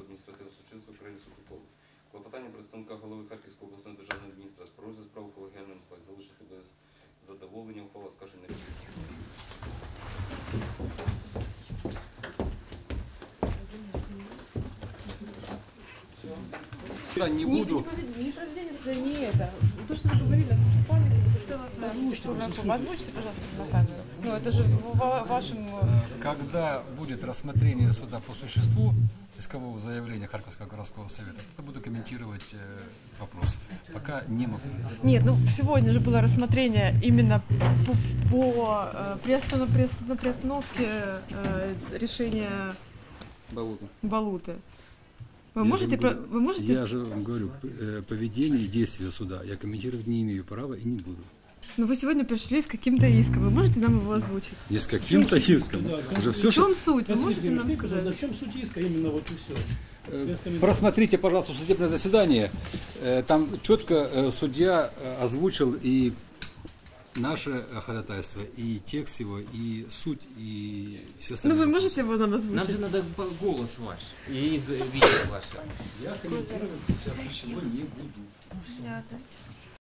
адміністративного судочинства України Сухополу. Клопотання представника голови Харківської обласної державної адміністрації про розгляд справи колегіальним складі залишити без задоволення ухвала скаження не Я не Не, буду. не, проведение, не проведение суда, не это. То, что вы говорили, это уже памятник, это Озвучьте, пожалуйста, на камеру. Ну, это же в вашем... э, Когда будет рассмотрение суда по существу искового заявления Харьковского городского совета, я буду комментировать э, вопрос. Пока не могу. Нет, ну сегодня же было рассмотрение именно по, по э, приостанов- приостанов- приостановке э, решения Балуты. Вы Я можете, же вы можете Я же вам говорю, э, поведение и действия суда я комментировать не имею права и не буду. Ну вы сегодня пришли с каким-то иском, вы можете нам его озвучить? Не с каким-то иском. Уже все, В чем суть? Вы можете нам сказать? на чем суть иска именно вот и все? Комментариев. Просмотрите, пожалуйста, судебное заседание. Э, Там четко э, судья э, озвучил и наше э, ходатайство, и текст его, и суть, и все Ну остальные. вы вопросы. можете его нам Нам озвучить? же надо голос ваш и видео ваше. Я комментировать сейчас ничего не буду.